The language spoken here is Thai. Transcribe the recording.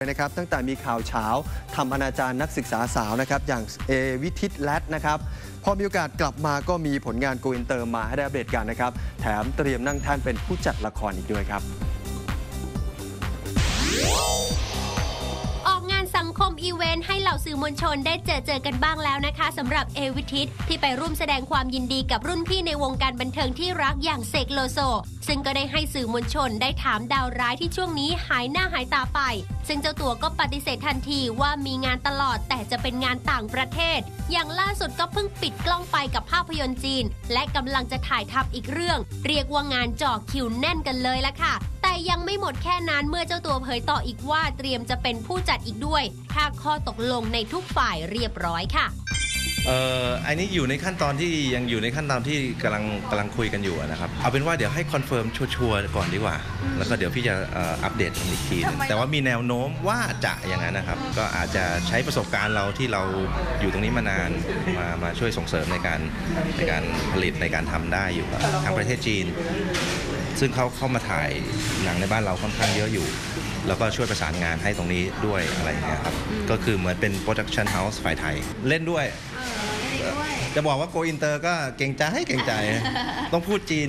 นะครับตั้งแต่มีข่าวฉาวทำอนาจารนักศึกษาสาวนะครับอย่างเอวิทิตแลตนะครับพอมีโอกาสกลับมาก็มีผลงานโกอินเตอร์มาให้ได้อัปเดตกันนะครับ แถมเตรียมนั่งแท่นเป็นผู้จัดละครอีกด้วยครับ คมอีเวนต์ให้เหล่าสื่อมวลชนได้เจอเจอกันบ้างแล้วนะคะสำหรับเอวิทิตที่ไปร่วมแสดงความยินดีกับรุ่นพี่ในวงการบันเทิงที่รักอย่างเสกโลโซ ซึ่งก็ได้ให้สื่อมวลชนได้ถามดาวร้ายที่ช่วงนี้หายหน้าหายตาไป ซึ่งเจ้าตัวก็ปฏิเสธทันทีว่ามีงานตลอดแต่จะเป็นงานต่างประเทศ อย่างล่าสุดก็เพิ่งปิดกล้องไปกับภาพยนตร์จีน และกำลังจะถ่ายทำอีกเรื่อง เรียกว่างานจ่อคิวแน่นกันเลยละค่ะ ยังไม่หมดแค่นั้นเมื่อเจ้าตัวเผยต่ออีกว่าเตรียมจะเป็นผู้จัดอีกด้วย ถ้าข้อตกลงในทุกฝ่ายเรียบร้อยค่ะเอ่ออันนี้อยู่ในขั้นตอนที่ยังอยู่ในขั้นตอนที่กำลังกำลังคุยกันอยู่นะครับเอาเป็นว่าเดี๋ยวให้คอนเฟิร์มชัวร์ๆก่อนดีกว่า แล้วก็เดี๋ยวพี่จะเอ่ออัปเดตกันอีกทีหนึงแต่ว่ามีแนวโน้มว่าจะอย่างนั้นนะครับ ก็อาจจะใช้ประสบการณ์เราที่เราอยู่ตรงนี้มานานมามาช่วยส่งเสริมในการในการผลิตในการทำได้อยู่ทางประเทศจีน ซึ่งเขาเข้ามาถ่ายหนังในบ้านเราค่อนข้างเยอะอยู่ แล้วก็ช่วยประสานงานให้ตรงนี้ด้วยอะไรอย่างเงี้ยครับ ก็คือเหมือนเป็น production house ฝ่ายไทย เล่นด้วย จะบอกว่าโกอินเตอร์ก็เกรงใจเกรงใจ ต้องพูดจีน